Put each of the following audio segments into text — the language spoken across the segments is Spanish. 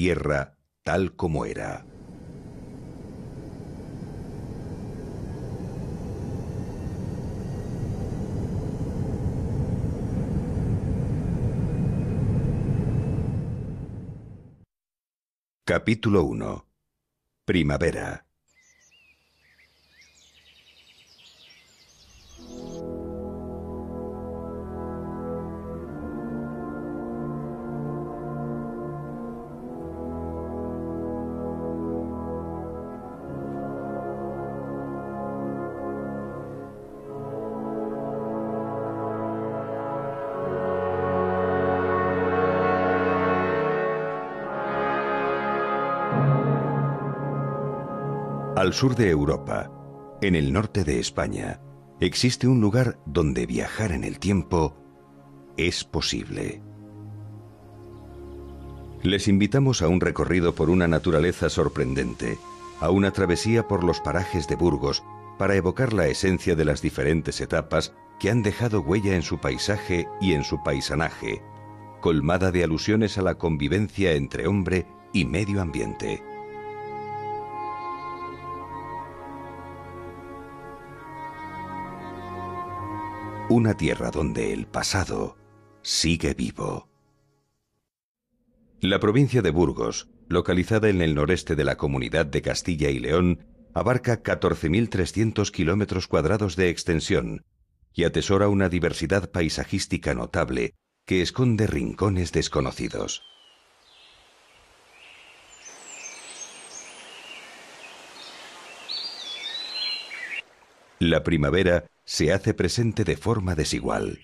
Tierra tal como era. Capítulo 1 Primavera Al sur de Europa, en el norte de España, existe un lugar donde viajar en el tiempo es posible. Les invitamos a un recorrido por una naturaleza sorprendente, a una travesía por los parajes de Burgos para evocar la esencia de las diferentes etapas que han dejado huella en su paisaje y en su paisanaje, colmada de alusiones a la convivencia entre hombre y medio ambiente. Una tierra donde el pasado sigue vivo. La provincia de Burgos, localizada en el noreste de la comunidad de Castilla y León, abarca 14.300 kilómetros cuadrados de extensión y atesora una diversidad paisajística notable que esconde rincones desconocidos. La primavera se hace presente de forma desigual.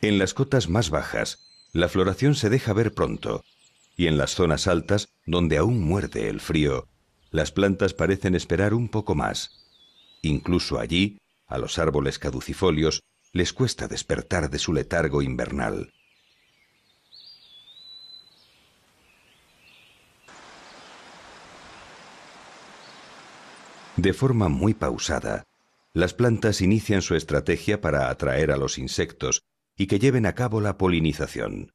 En las cotas más bajas, la floración se deja ver pronto, y en las zonas altas, donde aún muerde el frío, las plantas parecen esperar un poco más. Incluso allí, a los árboles caducifolios, les cuesta despertar de su letargo invernal. De forma muy pausada, las plantas inician su estrategia para atraer a los insectos y que lleven a cabo la polinización.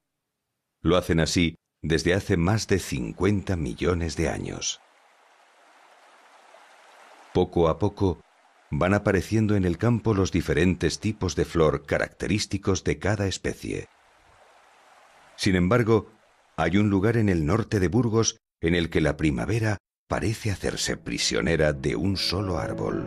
Lo hacen así desde hace más de 50 millones de años. Poco a poco van apareciendo en el campo los diferentes tipos de flor característicos de cada especie. Sin embargo, hay un lugar en el norte de Burgos en el que la primavera parece hacerse prisionera de un solo árbol.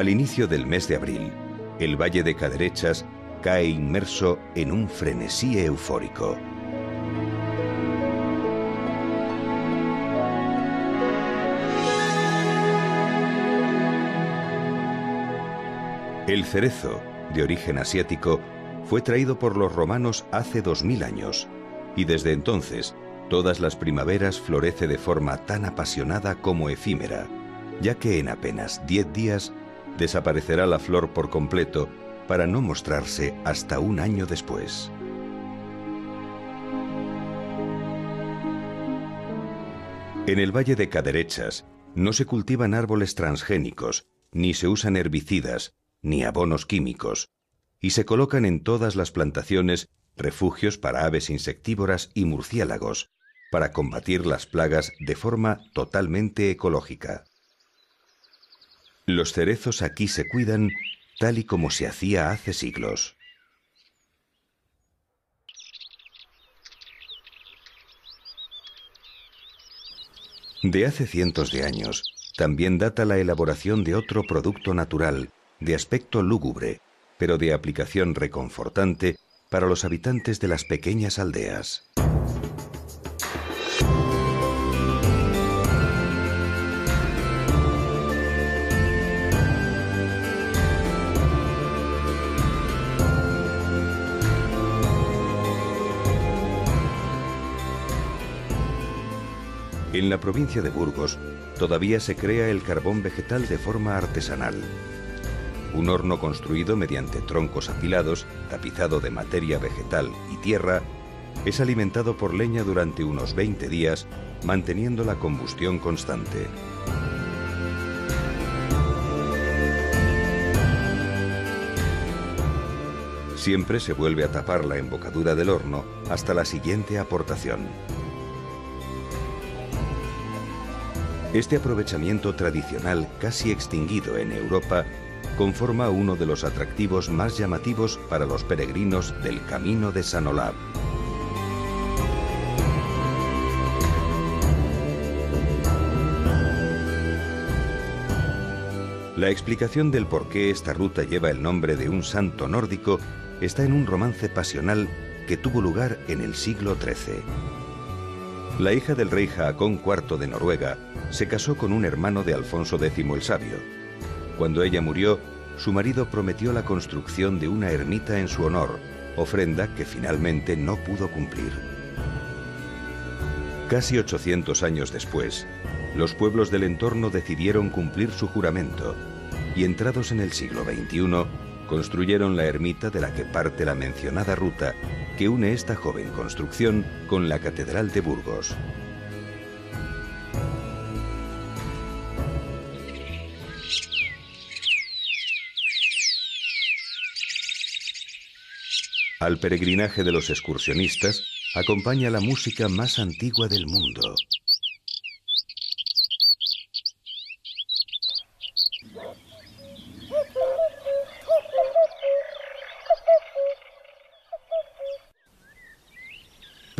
Al inicio del mes de abril, el Valle de Caderechas cae inmerso en un frenesí eufórico. El cerezo, de origen asiático, fue traído por los romanos hace 2000 años y desde entonces todas las primaveras florece de forma tan apasionada como efímera, ya que en apenas 10 días desaparecerá la flor por completo para no mostrarse hasta un año después. En el Valle de Caderechas no se cultivan árboles transgénicos, ni se usan herbicidas, ni abonos químicos, y se colocan en todas las plantaciones refugios para aves insectívoras y murciélagos, para combatir las plagas de forma totalmente ecológica. Los cerezos aquí se cuidan tal y como se hacía hace siglos. De hace cientos de años, también data la elaboración de otro producto natural, de aspecto lúgubre, pero de aplicación reconfortante para los habitantes de las pequeñas aldeas. En la provincia de Burgos todavía se crea el carbón vegetal de forma artesanal. Un horno construido mediante troncos apilados, tapizado de materia vegetal y tierra, es alimentado por leña durante unos 20 días, manteniendo la combustión constante. Siempre se vuelve a tapar la embocadura del horno hasta la siguiente aportación. Este aprovechamiento tradicional casi extinguido en Europa conforma uno de los atractivos más llamativos para los peregrinos del Camino de San Olaf. La explicación del por qué esta ruta lleva el nombre de un santo nórdico está en un romance pasional que tuvo lugar en el siglo XIII. La hija del rey Jaacón IV de Noruega se casó con un hermano de Alfonso X el Sabio. Cuando ella murió, su marido prometió la construcción de una ermita en su honor, ofrenda que finalmente no pudo cumplir. Casi 800 años después, los pueblos del entorno decidieron cumplir su juramento y entrados en el siglo XXI, construyeron la ermita de la que parte la mencionada ruta que une esta joven construcción con la Catedral de Burgos. Al peregrinaje de los excursionistas acompaña la música más antigua del mundo,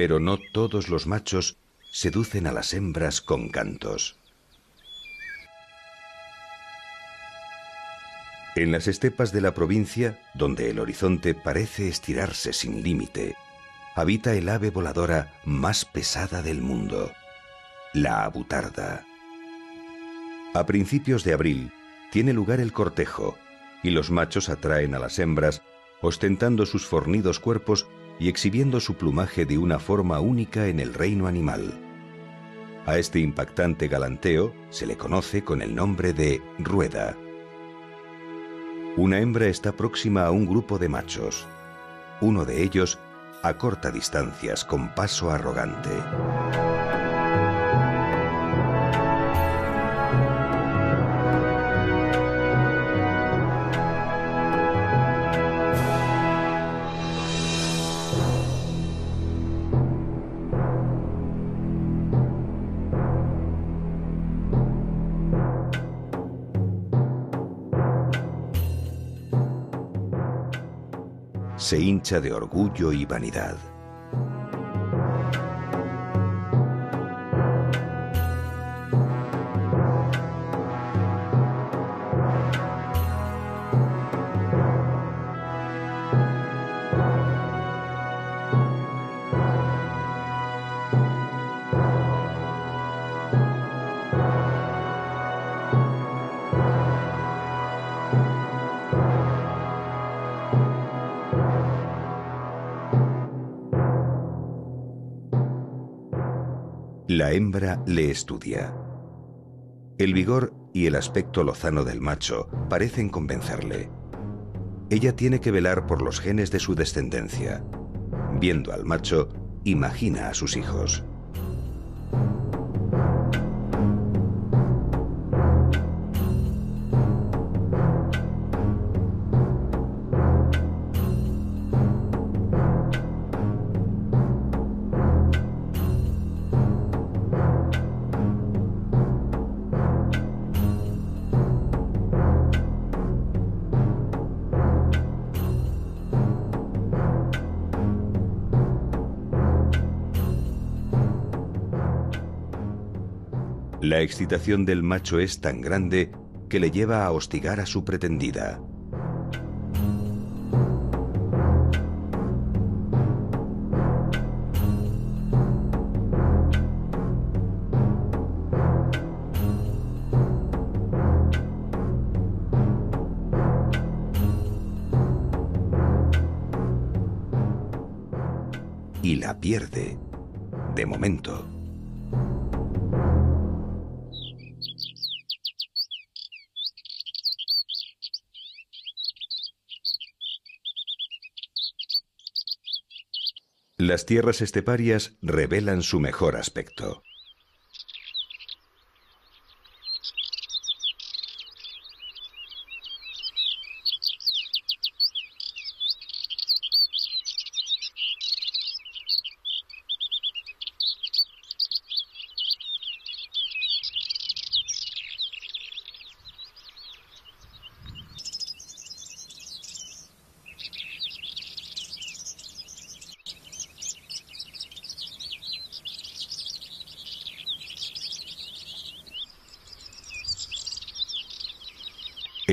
Pero no todos los machos seducen a las hembras con cantos. En las estepas de la provincia, donde el horizonte parece estirarse sin límite, habita el ave voladora más pesada del mundo, la abutarda. A principios de abril tiene lugar el cortejo y los machos atraen a las hembras ostentando sus fornidos cuerpos y exhibiendo su plumaje de una forma única en el reino animal. A este impactante galanteo se le conoce con el nombre de rueda. Una hembra está próxima a un grupo de machos. Uno de ellos acorta distancias con paso arrogante. Se hincha de orgullo y vanidad. Hembra le estudia. El vigor y el aspecto lozano del macho parecen convencerle. Ella tiene que velar por los genes de su descendencia. Viendo al macho, imagina a sus hijos. Excitación del macho es tan grande que le lleva a hostigar a su pretendida. Y la pierde, de momento. Las tierras esteparias revelan su mejor aspecto.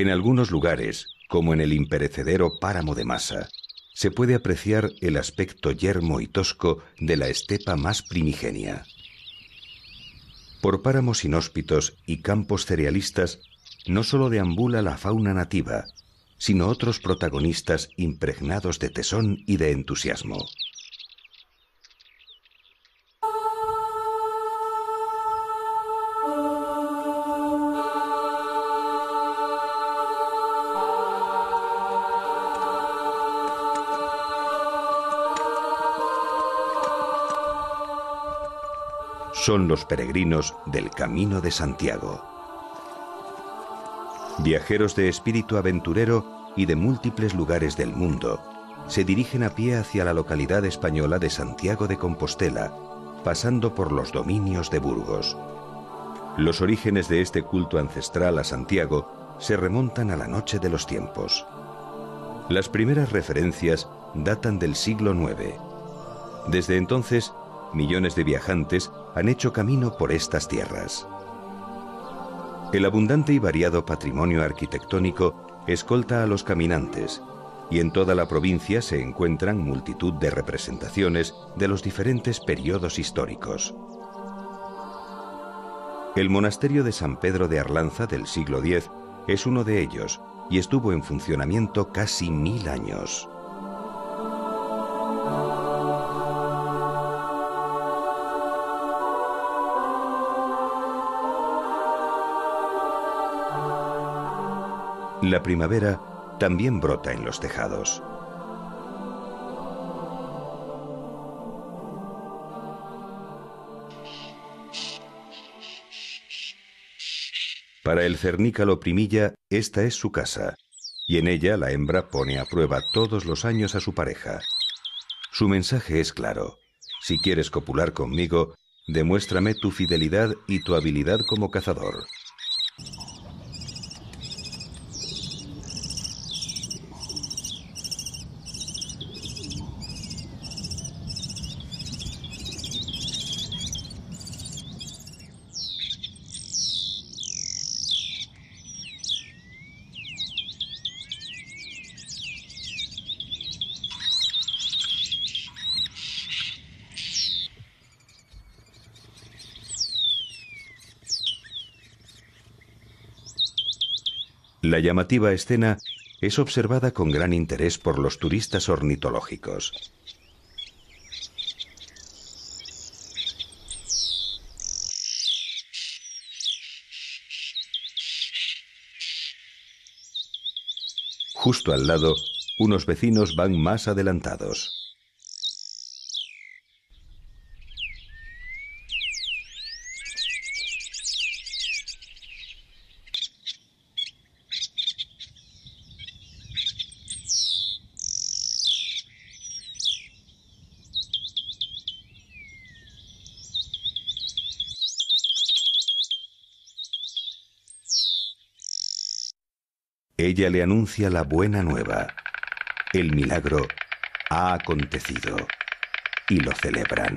En algunos lugares, como en el imperecedero páramo de Masa, se puede apreciar el aspecto yermo y tosco de la estepa más primigenia. Por páramos inhóspitos y campos cerealistas no solo deambula la fauna nativa, sino otros protagonistas impregnados de tesón y de entusiasmo. Son los peregrinos del Camino de Santiago. Viajeros de espíritu aventurero y de múltiples lugares del mundo, se dirigen a pie hacia la localidad española de Santiago de Compostela, pasando por los dominios de Burgos. Los orígenes de este culto ancestral a Santiago se remontan a la noche de los tiempos. Las primeras referencias datan del siglo IX. Desde entonces, millones de viajantes han hecho camino por estas tierras. El abundante y variado patrimonio arquitectónico escolta a los caminantes y en toda la provincia se encuentran multitud de representaciones de los diferentes periodos históricos. El monasterio de San Pedro de Arlanza del siglo X es uno de ellos y estuvo en funcionamiento casi mil años. La primavera también brota en los tejados. Para el cernícalo primilla, esta es su casa, y en ella la hembra pone a prueba todos los años a su pareja. Su mensaje es claro. Si quieres copular conmigo, demuéstrame tu fidelidad y tu habilidad como cazador. La llamativa escena es observada con gran interés por los turistas ornitológicos. Justo al lado, unos vecinos van más adelantados. Ella le anuncia la buena nueva. El milagro ha acontecido y lo celebran.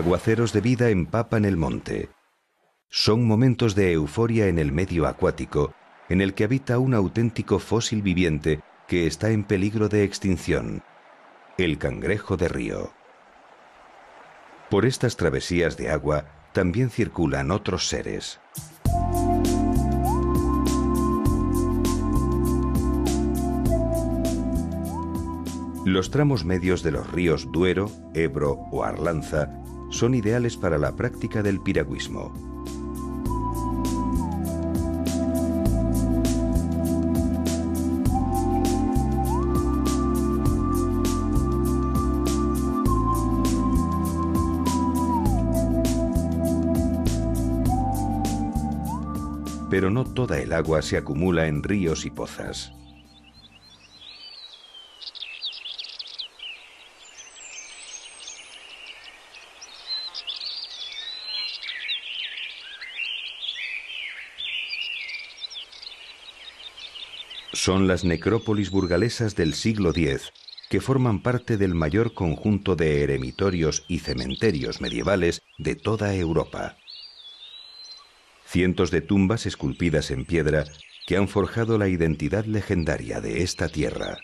Aguaceros de vida empapan el monte. Son momentos de euforia en el medio acuático, en el que habita un auténtico fósil viviente que está en peligro de extinción, el cangrejo de río. Por estas travesías de agua también circulan otros seres. Los tramos medios de los ríos Duero, Ebro o Arlanza son ideales para la práctica del piragüismo. Pero no toda el agua se acumula en ríos y pozas. Son las necrópolis burgalesas del siglo X, que forman parte del mayor conjunto de eremitorios y cementerios medievales de toda Europa. Cientos de tumbas esculpidas en piedra que han forjado la identidad legendaria de esta tierra.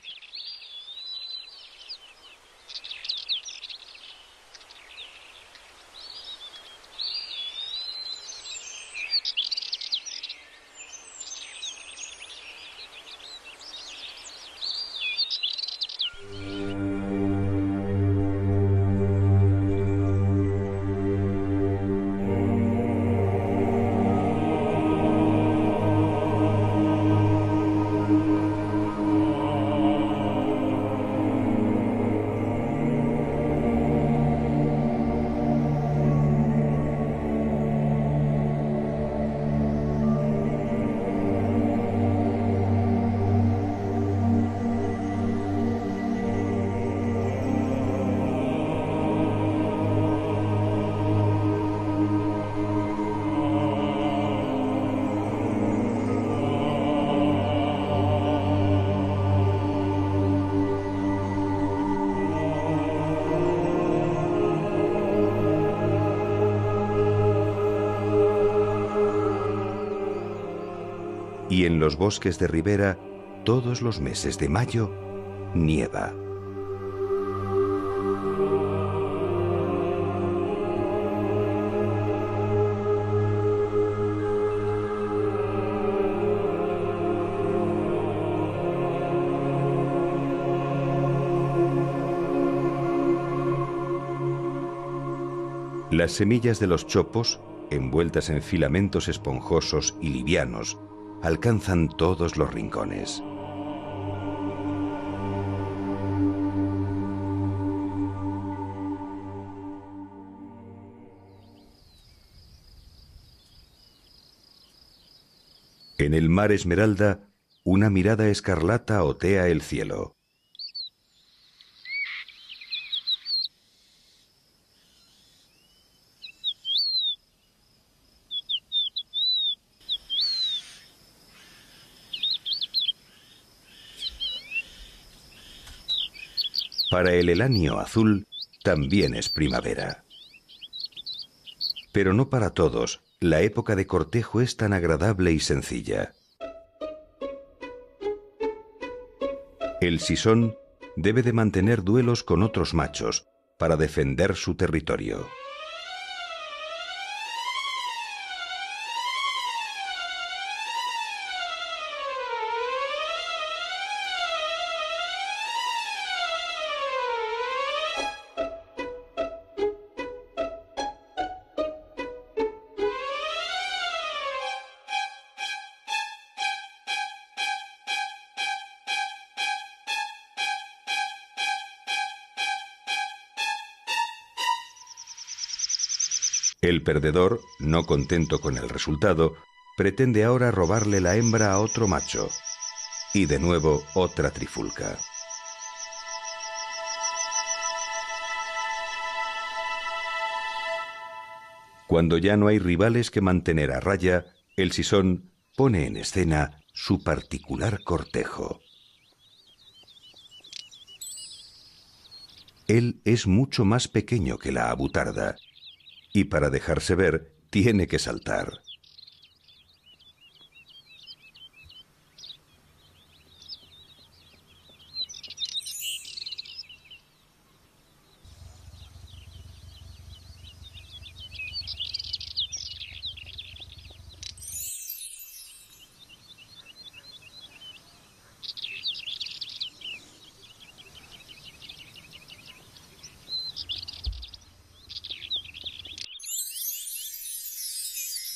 Los bosques de ribera, todos los meses de mayo, nieva. Las semillas de los chopos, envueltas en filamentos esponjosos y livianos, alcanzan todos los rincones. En el mar Esmeralda, una mirada escarlata otea el cielo. Para el elanio azul también es primavera. Pero no para todos, la época de cortejo es tan agradable y sencilla. El sisón debe de mantener duelos con otros machos para defender su territorio. El perdedor, no contento con el resultado, pretende ahora robarle la hembra a otro macho. Y de nuevo otra trifulca. Cuando ya no hay rivales que mantener a raya, el sisón pone en escena su particular cortejo. Él es mucho más pequeño que la abutarda y para dejarse ver tiene que saltar.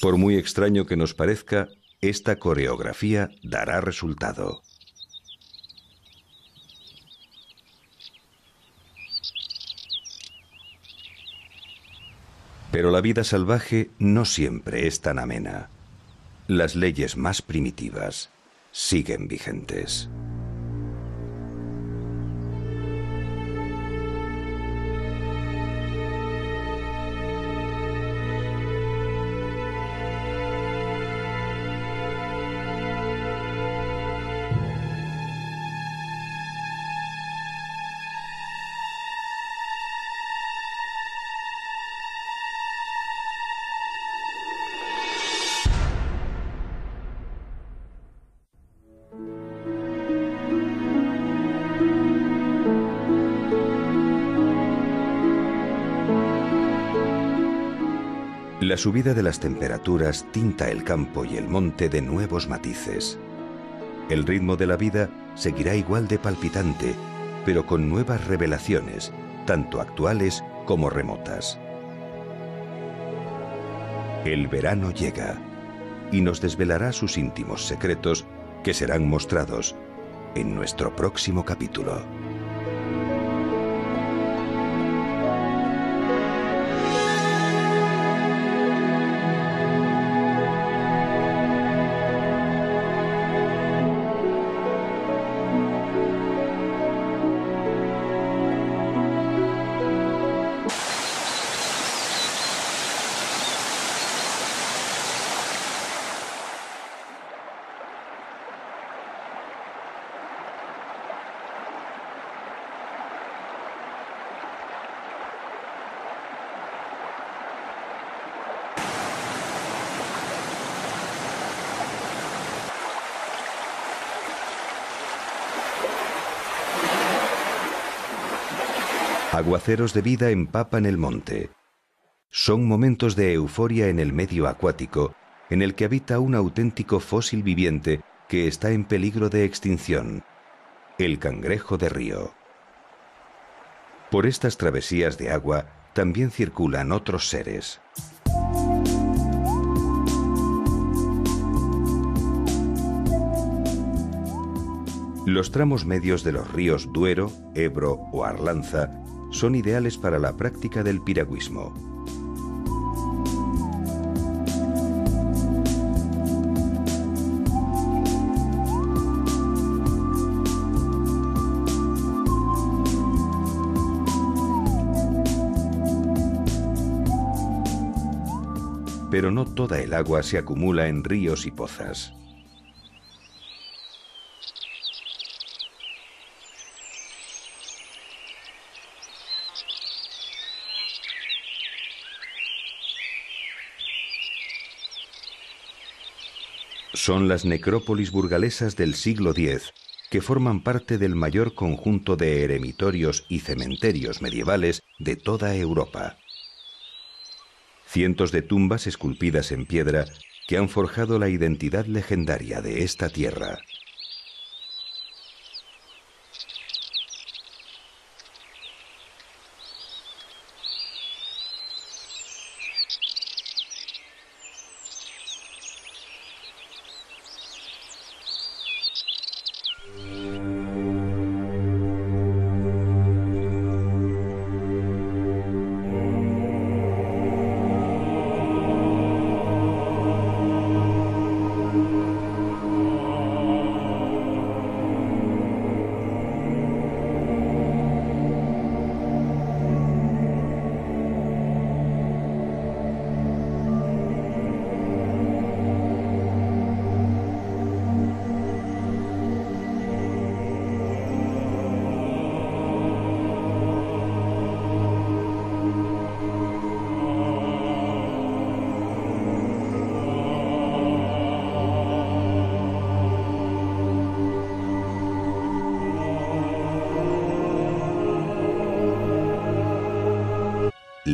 Por muy extraño que nos parezca, esta coreografía dará resultado. Pero la vida salvaje no siempre es tan amena. Las leyes más primitivas siguen vigentes. Subida de las temperaturas tinta el campo y el monte de nuevos matices. El ritmo de la vida seguirá igual de palpitante, pero con nuevas revelaciones, tanto actuales como remotas. El verano llega y nos desvelará sus íntimos secretos que serán mostrados en nuestro próximo capítulo. De vida empapan el monte. Son momentos de euforia en el medio acuático, en el que habita un auténtico fósil viviente que está en peligro de extinción, el cangrejo de río. Por estas travesías de agua también circulan otros seres. Los tramos medios de los ríos Duero, Ebro o Arlanza son ideales para la práctica del piragüismo. Pero no toda el agua se acumula en ríos y pozas. Son las necrópolis burgalesas del siglo X, que forman parte del mayor conjunto de eremitorios y cementerios medievales de toda Europa. Cientos de tumbas esculpidas en piedra que han forjado la identidad legendaria de esta tierra.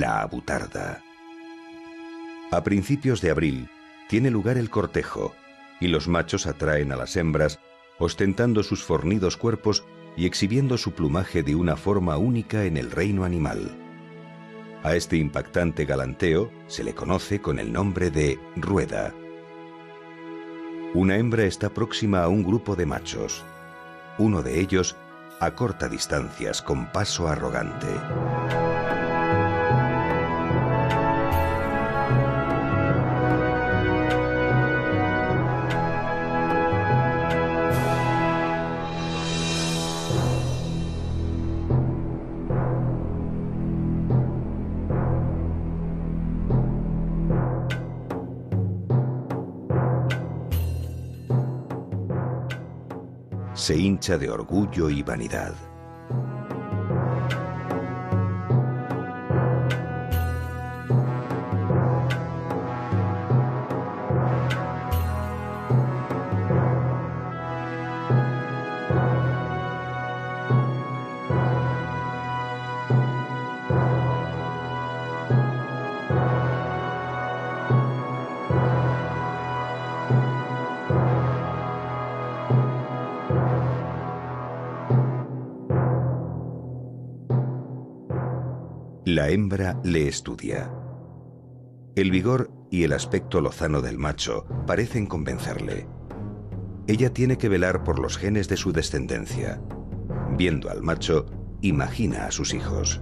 Abutarda. A principios de abril tiene lugar el cortejo y los machos atraen a las hembras ostentando sus fornidos cuerpos y exhibiendo su plumaje de una forma única en el reino animal. A este impactante galanteo se le conoce con el nombre de rueda. Una hembra está próxima a un grupo de machos. Uno de ellos acorta distancias con paso arrogante. Se hincha de orgullo y vanidad. Hembra le estudia. El vigor y el aspecto lozano del macho parecen convencerle. Ella tiene que velar por los genes de su descendencia. Viendo al macho, imagina a sus hijos.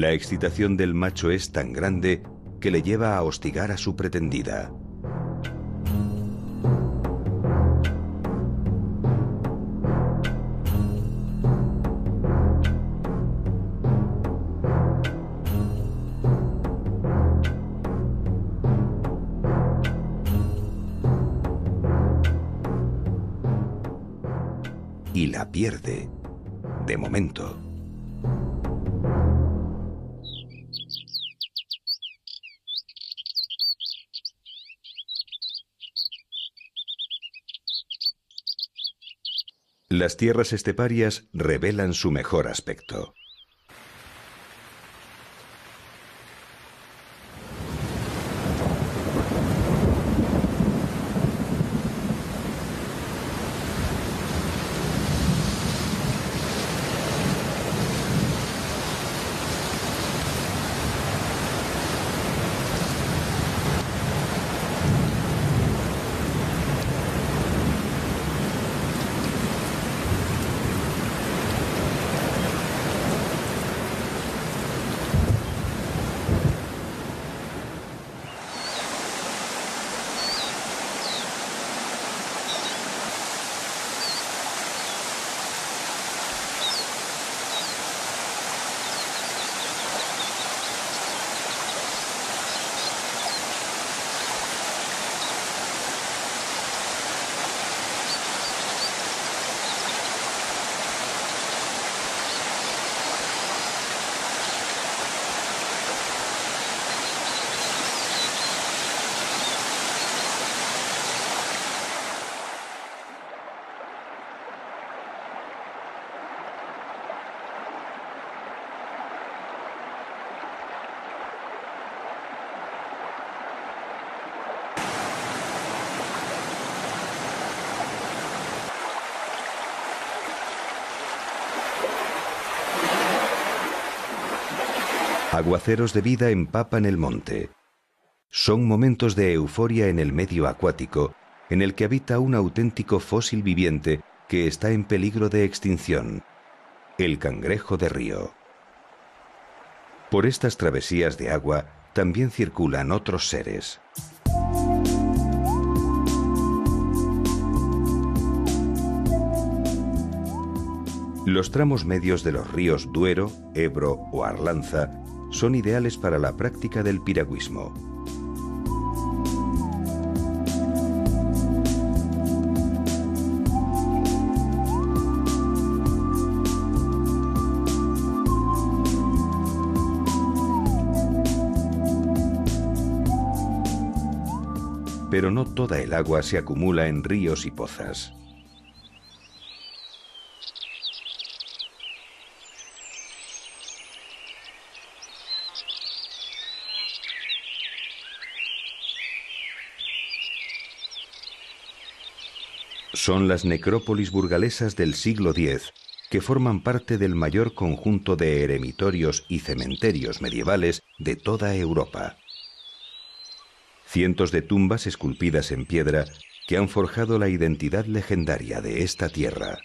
La excitación del macho es tan grande que le lleva a hostigar a su pretendida. Y la pierde, Las tierras esteparias revelan su mejor aspecto. Aguaceros de vida empapan el monte. Son momentos de euforia en el medio acuático, en el que habita un auténtico fósil viviente que está en peligro de extinción, el cangrejo de río. Por estas travesías de agua también circulan otros seres. Los tramos medios de los ríos Duero, Ebro o Arlanza son ideales para la práctica del piragüismo. Pero no toda el agua se acumula en ríos y pozas. Son las necrópolis burgalesas del siglo X, que forman parte del mayor conjunto de eremitorios y cementerios medievales de toda Europa. Cientos de tumbas esculpidas en piedra que han forjado la identidad legendaria de esta tierra.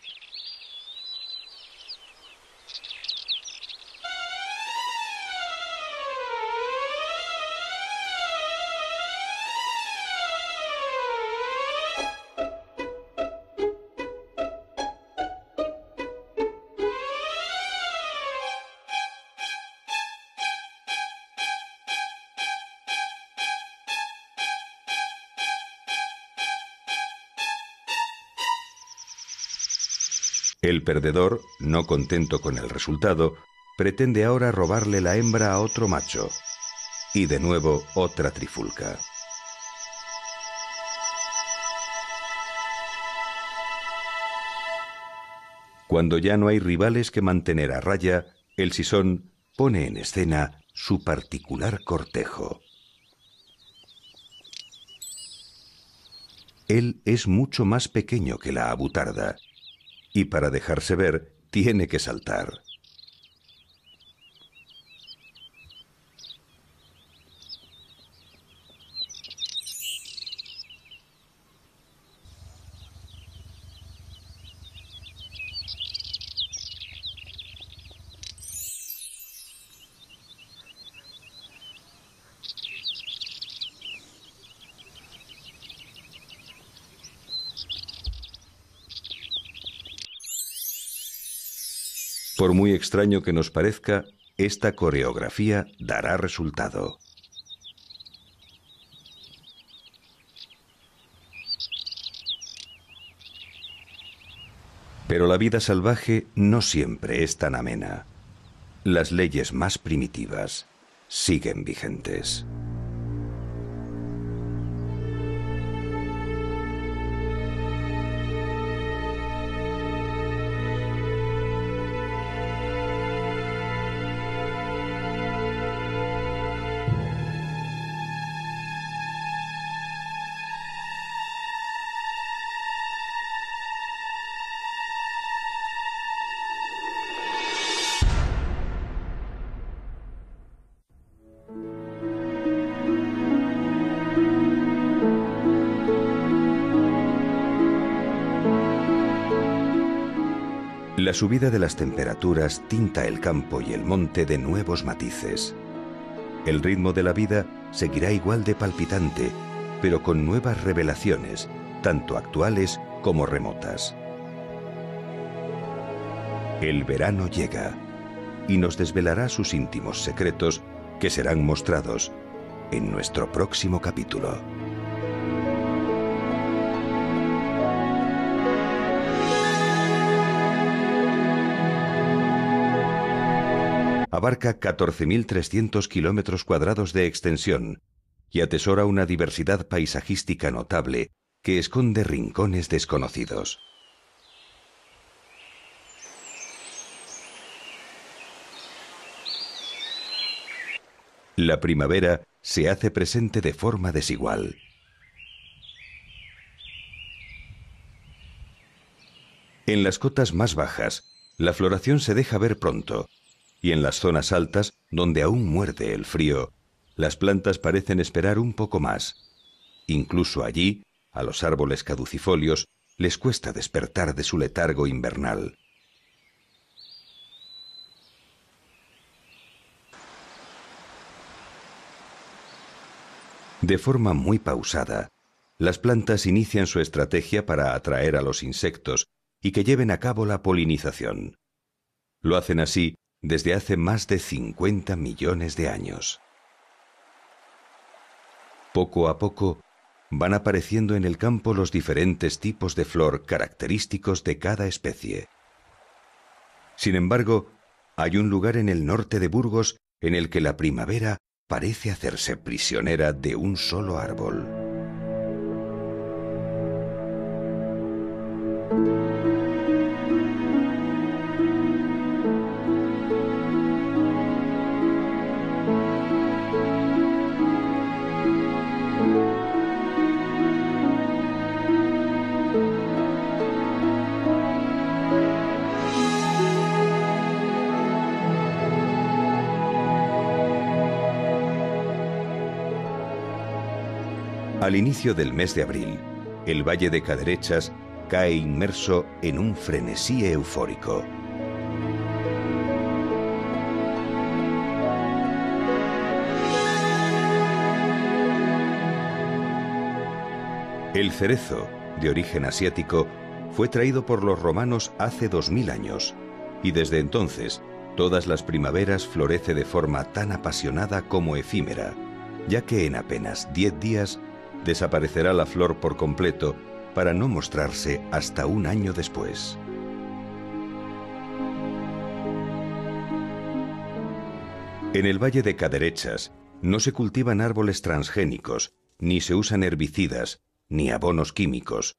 Perdedor, no contento con el resultado, pretende ahora robarle la hembra a otro macho. Y de nuevo otra trifulca. Cuando ya no hay rivales que mantener a raya, el sisón pone en escena su particular cortejo. Él es mucho más pequeño que la abutarda y para dejarse ver tiene que saltar. Por muy extraño que nos parezca, esta coreografía dará resultado. Pero la vida salvaje no siempre es tan amena. Las leyes más primitivas siguen vigentes. La subida de las temperaturas tinta el campo y el monte de nuevos matices. El ritmo de la vida seguirá igual de palpitante, pero con nuevas revelaciones, tanto actuales como remotas. El verano llega y nos desvelará sus íntimos secretos que serán mostrados en nuestro próximo capítulo. Abarca 14.300 kilómetros cuadrados de extensión y atesora una diversidad paisajística notable que esconde rincones desconocidos. La primavera se hace presente de forma desigual. En las cotas más bajas, la floración se deja ver pronto, y en las zonas altas, donde aún muerde el frío, las plantas parecen esperar un poco más. Incluso allí, a los árboles caducifolios, les cuesta despertar de su letargo invernal. De forma muy pausada, las plantas inician su estrategia para atraer a los insectos y que lleven a cabo la polinización. Lo hacen así desde hace más de 50 millones de años. Poco a poco van apareciendo en el campo los diferentes tipos de flor característicos de cada especie. Sin embargo, hay un lugar en el norte de Burgos en el que la primavera parece hacerse prisionera de un solo árbol. Al inicio del mes de abril, el Valle de Caderechas cae inmerso en un frenesí eufórico. El cerezo, de origen asiático, fue traído por los romanos hace 2000 años y desde entonces todas las primaveras florece de forma tan apasionada como efímera, ya que en apenas 10 días desaparecerá la flor por completo para no mostrarse hasta un año después. En el Valle de Caderechas no se cultivan árboles transgénicos, ni se usan herbicidas, ni abonos químicos,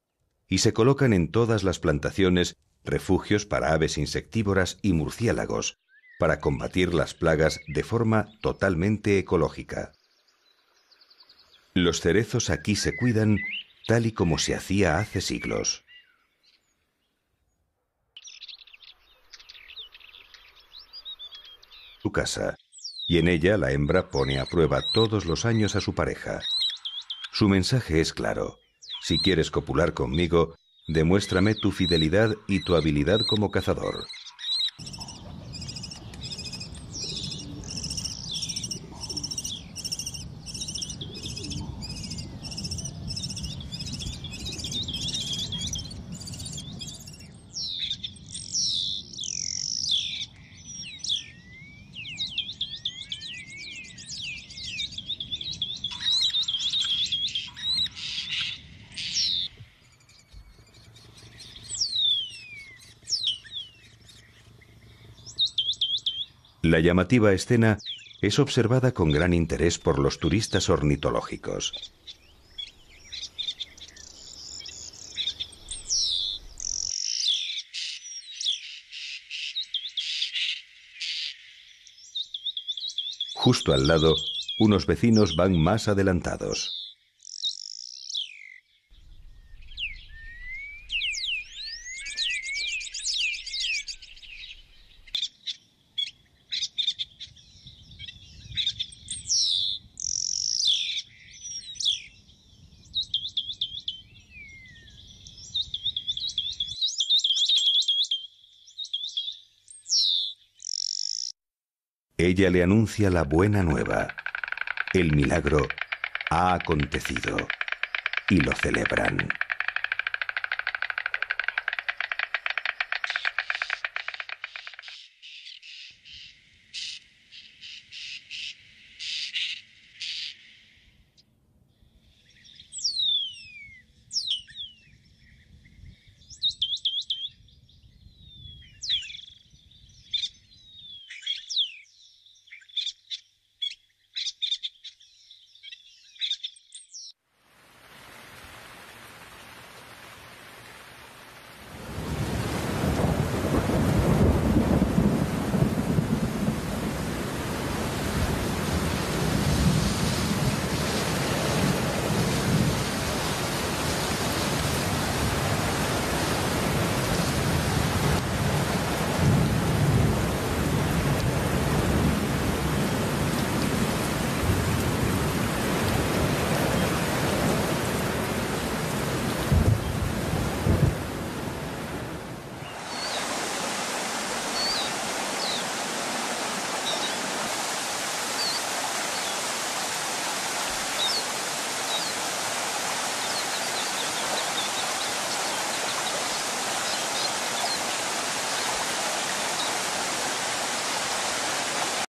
y se colocan en todas las plantaciones refugios para aves insectívoras y murciélagos, para combatir las plagas de forma totalmente ecológica. Los cerezos aquí se cuidan tal y como se hacía hace siglos. Su casa, y en ella la hembra pone a prueba todos los años a su pareja. Su mensaje es claro. Si quieres copular conmigo, demuéstrame tu fidelidad y tu habilidad como cazador. La llamativa escena es observada con gran interés por los turistas ornitológicos. Justo al lado, unos vecinos van más adelantados. Ella le anuncia la buena nueva. El milagro ha acontecido y lo celebran.